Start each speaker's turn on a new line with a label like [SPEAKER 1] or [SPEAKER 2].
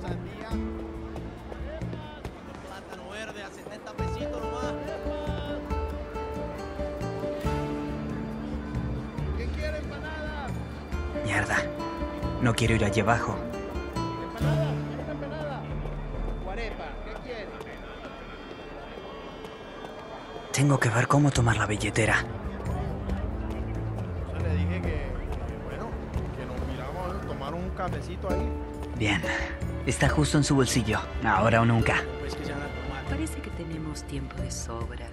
[SPEAKER 1] sandía.
[SPEAKER 2] Plátano verde a 70 pesitos nomás.
[SPEAKER 1] ¿Quién quiere empanada?
[SPEAKER 3] Mierda. No quiero ir allí abajo.
[SPEAKER 1] ¿Empanada? ¿Quiere una empanada? Guarepa, ¿qué quiere?
[SPEAKER 3] Tengo que ver cómo tomar la billetera.
[SPEAKER 1] Yo le dije que, que, bueno, que nos miramos a tomar un cafecito ahí.
[SPEAKER 3] Bien. Está justo en su bolsillo. Ahora o nunca.
[SPEAKER 4] Parece que tenemos tiempo de sobra.